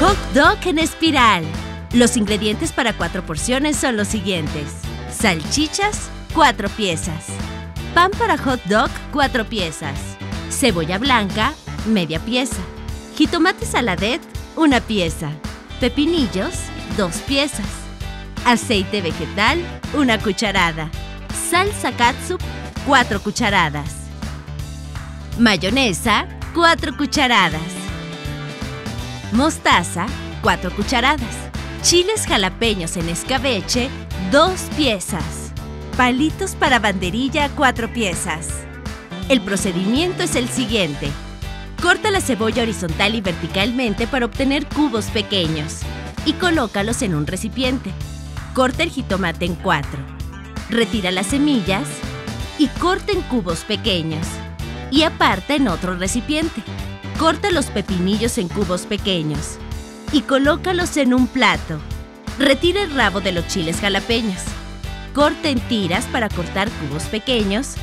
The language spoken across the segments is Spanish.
Hot dog en espiral. Los ingredientes para cuatro porciones son los siguientes. Salchichas, cuatro piezas. Pan para hot dog, cuatro piezas. Cebolla blanca, media pieza. Jitomate saladet, una pieza. Pepinillos, dos piezas. Aceite vegetal, una cucharada. Salsa katsup, cuatro cucharadas. Mayonesa, cuatro cucharadas. Mostaza, 4 cucharadas. Chiles jalapeños en escabeche, 2 piezas. Palitos para banderilla, 4 piezas. El procedimiento es el siguiente. Corta la cebolla horizontal y verticalmente para obtener cubos pequeños y colócalos en un recipiente. Corta el jitomate en cuatro. Retira las semillas y corta en cubos pequeños y aparta en otro recipiente. Corta los pepinillos en cubos pequeños y colócalos en un plato. Retira el rabo de los chiles jalapeños. Corta en tiras para cortar cubos pequeños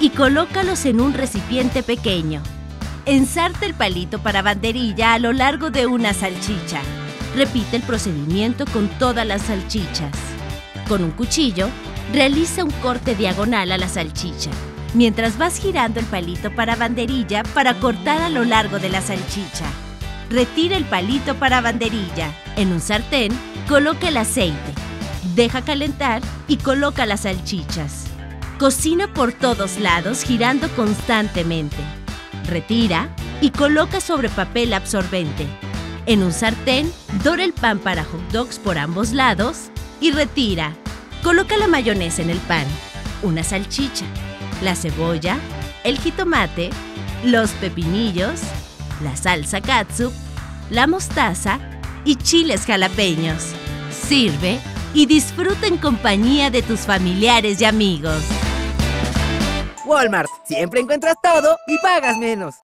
y colócalos en un recipiente pequeño. Ensarta el palito para banderilla a lo largo de una salchicha. Repite el procedimiento con todas las salchichas. Con un cuchillo, realiza un corte diagonal a la salchicha mientras vas girando el palito para banderilla para cortar a lo largo de la salchicha. Retira el palito para banderilla. En un sartén, coloca el aceite. Deja calentar y coloca las salchichas. Cocina por todos lados girando constantemente. Retira y coloca sobre papel absorbente. En un sartén, dora el pan para hot dogs por ambos lados y retira. Coloca la mayonesa en el pan, una salchicha, la cebolla, el jitomate, los pepinillos, la salsa katsup, la mostaza y chiles jalapeños. Sirve y disfruta en compañía de tus familiares y amigos. Walmart, siempre encuentras todo y pagas menos.